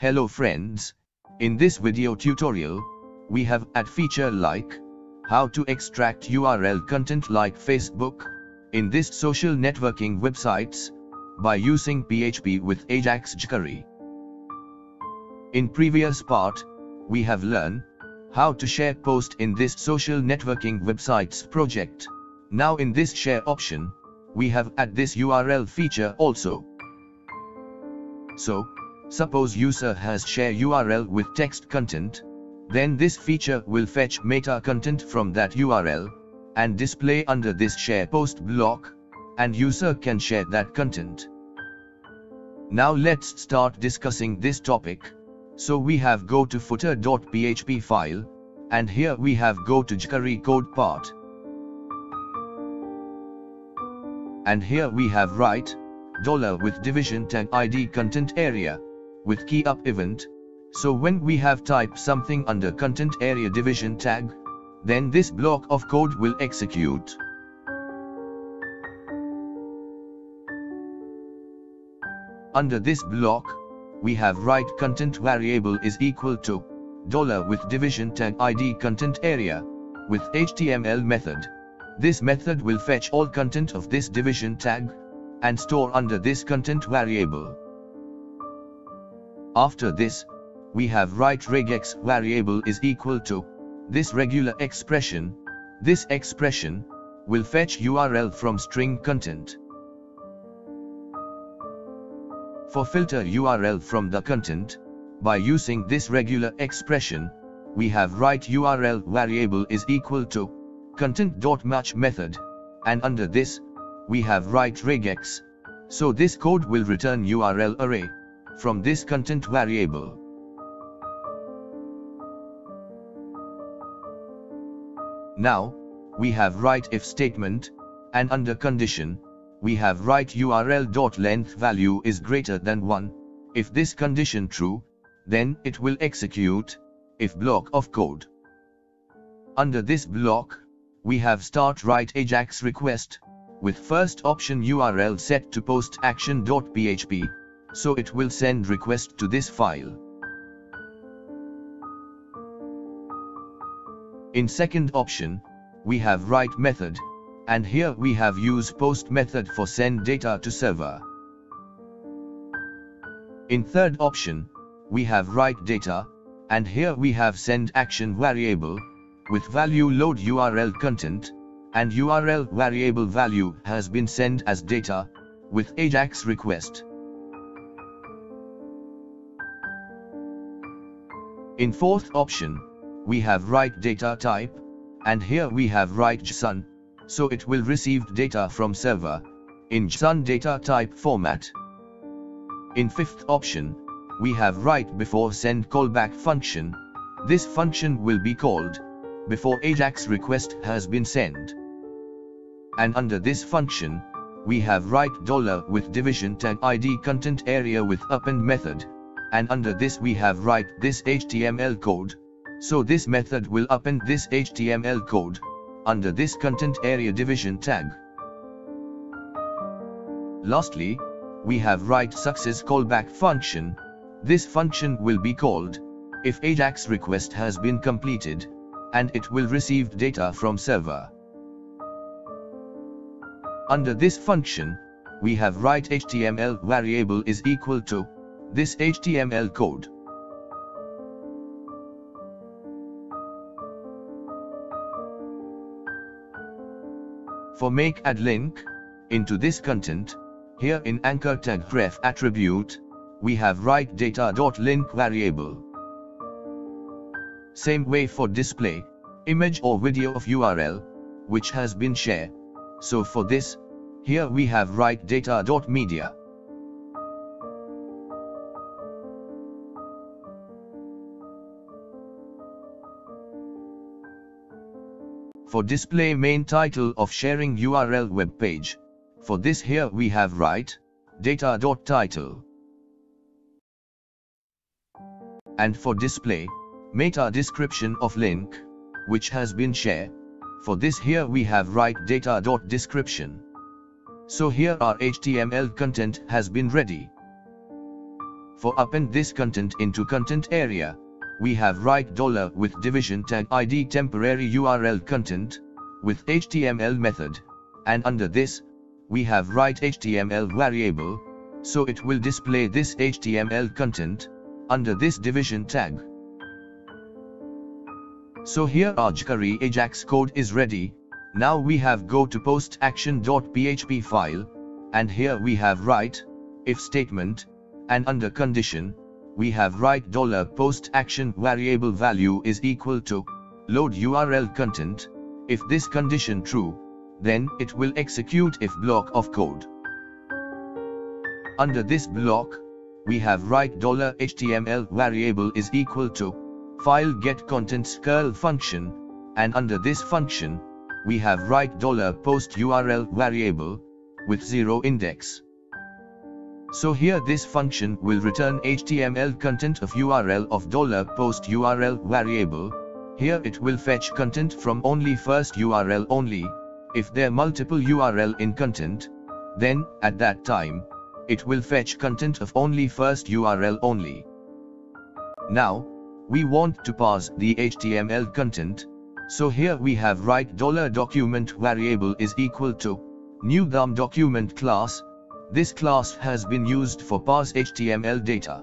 Hello friends. In this video tutorial, we have add feature like how to extract URL content like Facebook in this social networking websites by using PHP with Ajax jQuery. In previous part, we have learned how to share post in this social networking websites project. Now in this share option, we have add this URL feature also. So, suppose user has share URL with text content, then this feature will fetch meta content from that URL, and display under this share post block, and user can share that content. Now let's start discussing this topic. So we have go to footer.php file, and here we have go to jQuery code part. And here we have write, dollar with division tag id content area, with key up event. So when we have type something under content area division tag, then this block of code will execute. Under this block, we have write content variable is equal to dollar with division tag id content area with HTML method. This method will fetch all content of this division tag and store under this content variable. After this, we have write regex variable is equal to this regular expression. This expression will fetch URL from string content. For filter URL from the content, by using this regular expression, we have write URL variable is equal to content.match method, and under this, we have write regex. So this code will return URL array from this content variable. Now, we have write if statement, and under condition, we have write url.length value is greater than 1. If this condition true, then it will execute, if block of code. Under this block, we have start write ajax request, with first option URL set to post action.php, so it will send request to this file. In second option, we have write method, and here we have use post method for send data to server. In third option, we have write data, and here we have send action variable, with value load URL content, and URL variable value has been sent as data, with Ajax request. In fourth option, we have write data type, and here we have write JSON, so it will receive data from server, in JSON data type format. In fifth option, we have write before send callback function, this function will be called, before Ajax request has been sent. And under this function, we have write dollar with division tag id content area with append method, and under this we have write this HTML code, so this method will append this HTML code, under this content area division tag. Lastly, we have write success callback function. This function will be called if Ajax request has been completed and it will receive data from server. Under this function, we have write HTML variable is equal to this HTML code. For make add link into this content, here in anchor tag ref attribute, we have write data.link variable. Same way for display, image or video of URL, which has been shared. So for this, here we have write data.media. For display main title of sharing URL web page. For this here we have write data.title. And for display, meta description of link, which has been share. For this here we have write data.description. So here our HTML content has been ready. For append this content into content area, we have write dollar with division tag id temporary URL content with HTML method and under this we have write HTML variable so it will display this HTML content under this division tag. So here our jQuery Ajax code is ready. Now we have go to post file and here we have write if statement and under condition we have write dollar post action variable value is equal to load URL content if this condition true then it will execute if block of code. Under this block, we have write dollar $HTML variable is equal to file get contents curl function, and under this function, we have write dollar $post URL variable with zero index. So here this function will return HTML content of URL of $post URL variable. Here it will fetch content from only first URL only. If there multiple URL in content, then at that time, it will fetch content of only first URL only. Now, we want to parse the HTML content, so here we have write $document variable is equal to new document class, this class has been used for parse HTML data.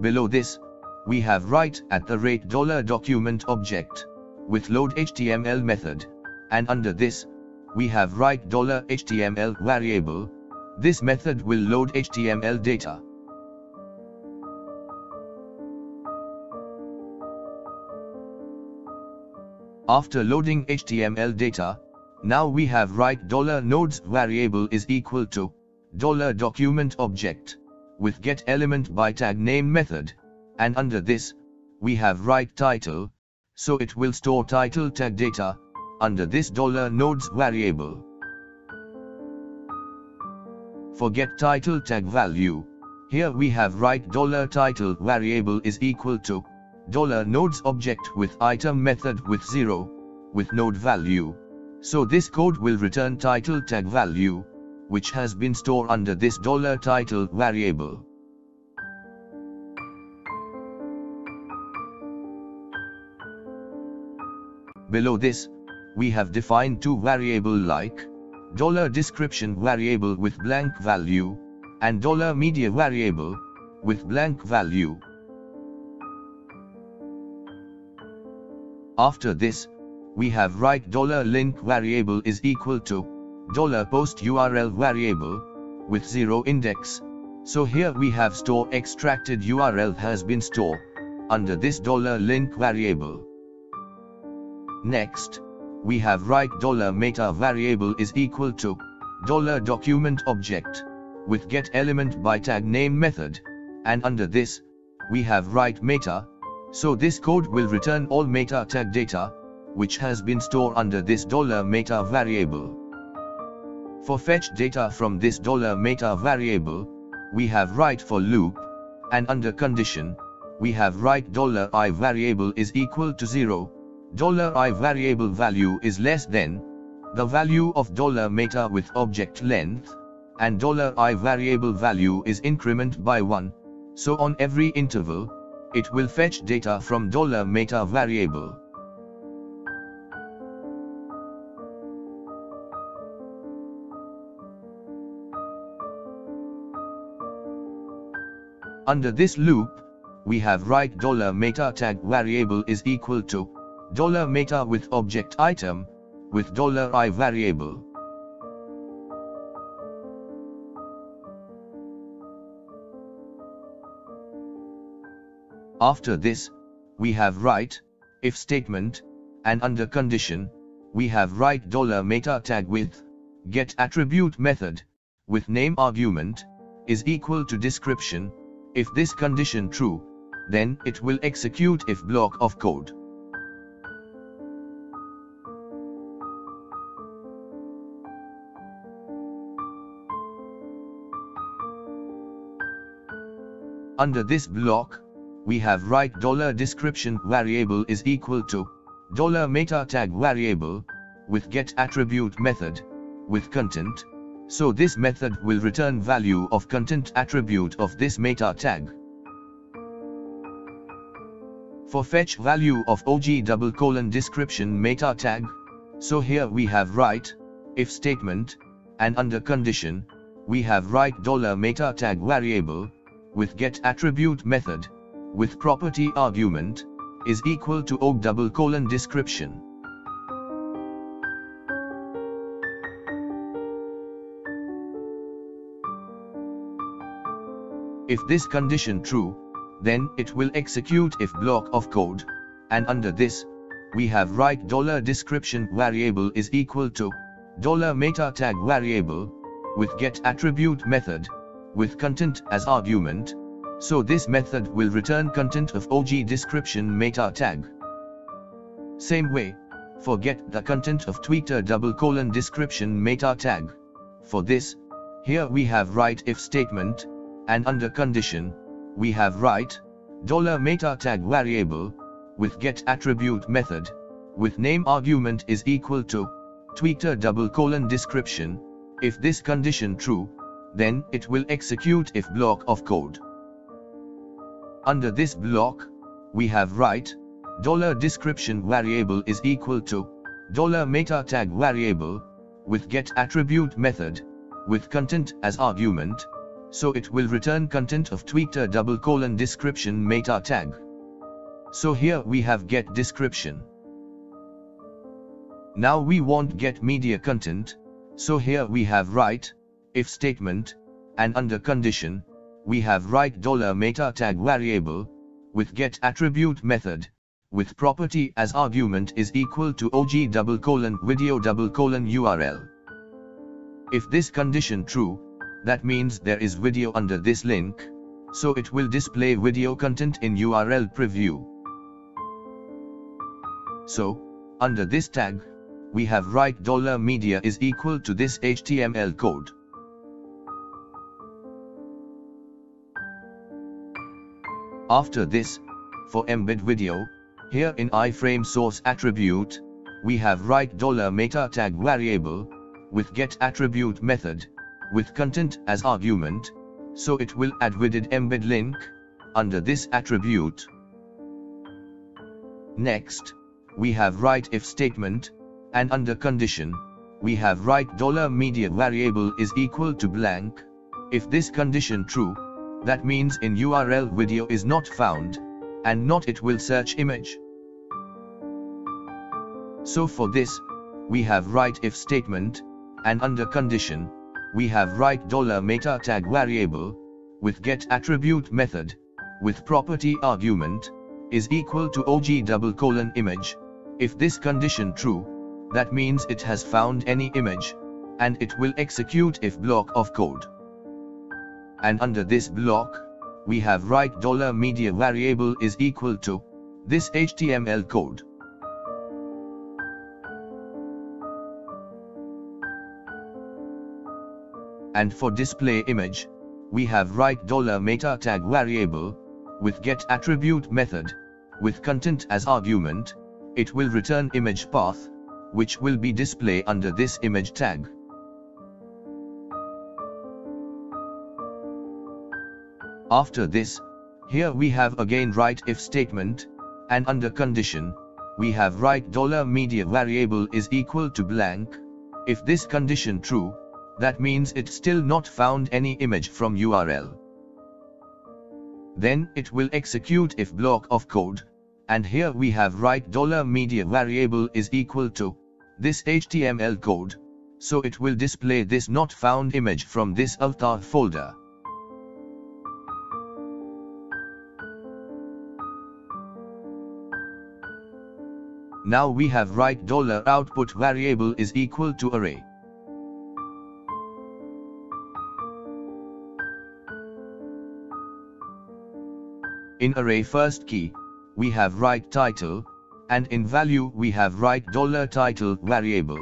Below this, we have write at the rate dollar $document object with load HTML method, and under this, we have write dollar $HTML variable. This method will load HTML data. After loading HTML data, now we have write dollar $nodes variable is equal to dollar $document object with get element by tag name method, and under this, we have write title, so it will store title tag data, under this dollar $nodes variable. For get title tag value, here we have write dollar $title variable is equal to dollar $nodes object with item method with 0, with node value. So this code will return title tag value, which has been stored under this $title variable. Below this, we have defined two variable like description variable with blank value and media variable with blank value. After this, we have write dollar link variable is equal to dollar post URL variable with zero index. So here we have store extracted URL has been stored under this dollar link variable. Next, we have write dollar $meta variable is equal to dollar $document object with get element by tag name method and under this we have write meta so this code will return all meta tag data which has been stored under this dollar $meta variable. For fetch data from this dollar $meta variable we have write for loop and under condition we have write dollar $i variable is equal to 0 dollar $i variable value is less than the value of dollar $meta with object length, and dollar $i variable value is increment by 1, so on every interval, it will fetch data from dollar $meta variable. Under this loop, we have write $meta tag variable is equal to dollar $meta with object item, with dollar $i variable. After this, we have write, if statement, and under condition, we have write dollar $meta tag with, get attribute method, with name argument, is equal to description, if this condition true, then it will execute if block of code. Under this block, we have write dollar $description variable is equal to dollar $meta tag variable with get attribute method with content So this method will return value of content attribute of this meta tag. For fetch value of OG double colon description meta tag, so here we have write, if statement, and under condition, we have write dollar meta tag variable, with get attribute method, with property argument, is equal to OG double colon description. If this condition true, then it will execute if block of code, and under this, we have write dollar description variable is equal to dollar meta tag variable with get attribute method with content as argument so this method will return content of OG description meta tag. Same way, for get the content of Twitter double colon description meta tag. For this, here we have write if statement, and under condition, we have write, dollar meta tag variable, with get attribute method, with name argument is equal to, Twitter double colon description, if this condition true, then it will execute if block of code. Under this block, we have write, dollar description variable is equal to, dollar meta tag variable, with get attribute method, with content as argument, so it will return content of Twitter double colon description meta tag. So here we have get description. Now we want get media content, so here we have write, if statement, and under condition, we have write dollar meta tag variable, with get attribute method, with property as argument is equal to OG double colon video double colon URL. If this condition true, that means there is video under this link, so it will display video content in URL preview. So, under this tag, we have write dollar $media is equal to this HTML code. After this, for embed video, here in iframe source attribute, we have write dollar $meta tag variable, with get attribute method, with content as argument, so it will add vidded embed link, under this attribute. Next, we have write if statement, and under condition, we have write dollar $media variable is equal to blank, if this condition true, that means in URL video is not found, and not it will search image. So for this, we have write if statement, and under condition, we have write dollar $meta tag variable, with get attribute method, with property argument, is equal to OG double colon image, if this condition true, that means it has found any image, and it will execute if block of code. And under this block, we have write dollar $media variable is equal to this HTML code. And for display image, we have write dollar $meta tag variable, with get attribute method, with content as argument, it will return image path, which will be display under this image tag. After this, here we have again write if statement, and under condition, we have write dollar $media variable is equal to blank, if this condition true, that means it still not found any image from URL. Then it will execute if block of code, and here we have write dollar $media variable is equal to this HTML code, so it will display this not found image from this avatar folder. Now we have write dollar $output variable is equal to array. In array first key, we have write title, and in value we have write dollar $title variable.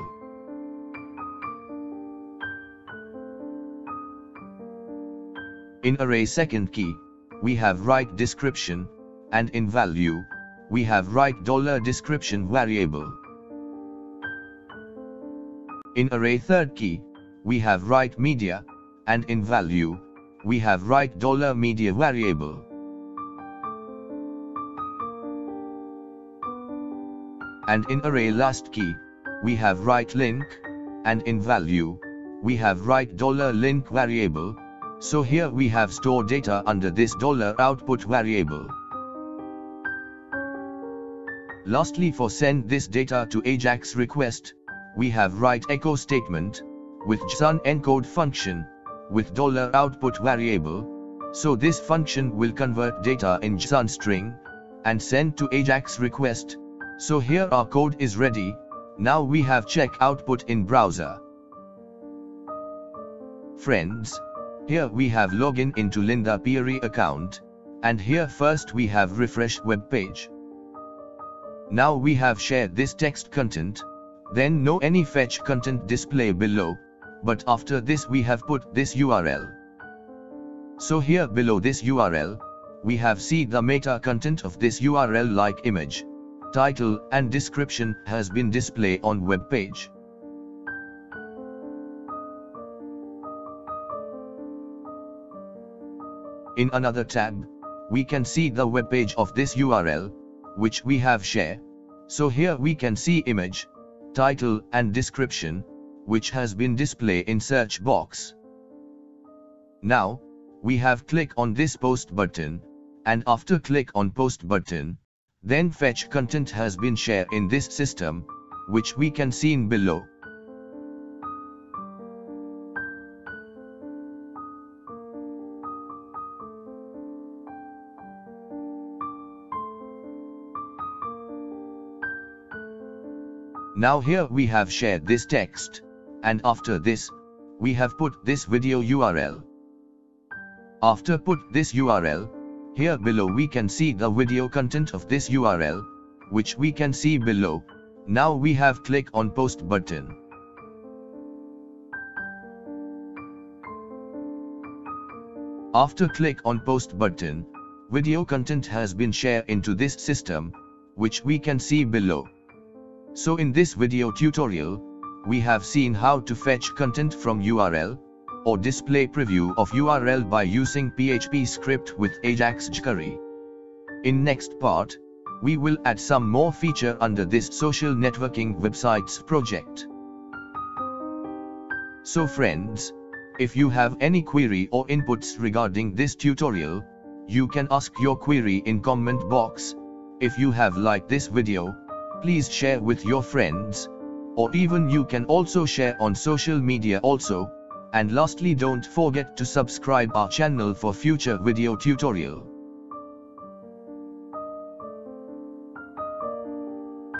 In array second key, we have write description, and in value, we have write dollar $description variable. In array third key, we have write media, and in value, we have write dollar $media variable. And in array last key, we have write link, and in value, we have write dollar $link variable, so here we have store data under this dollar $output variable. Lastly for send this data to AJAX request, we have write echo statement, with JSON encode function, with dollar $output variable, so this function will convert data in JSON string, and send to AJAX request, so here our code is ready, now we have check output in browser. Friends, here we have login into Linda Peary account, and here first we have refresh web page. Now we have shared this text content, then no any fetch content display below, but after this we have put this URL. So here below this URL, we have see the meta content of this URL like image, title and description has been displayed on web page. In another tab, we can see the web page of this URL, which we have share. So here we can see image, title and description, which has been displayed in search box. Now, we have click on this post button, and after click on post button, then fetch content has been shared in this system, which we can see in below. Now here we have shared this text, and after this, we have put this video URL. After put this URL, here below we can see the video content of this URL, which we can see below. Now we have click on post button. After click on post button, video content has been shared into this system, which we can see below. So in this video tutorial, we have seen how to fetch content from URL, or display preview of URL by using PHP script with Ajax jQuery. In next part, we will add some more feature under this social networking websites project. So friends, if you have any query or inputs regarding this tutorial, you can ask your query in comment box. If you have liked this video, please share with your friends. Or even you can also share on social media also. And lastly don't forget to subscribe our channel for future video tutorial.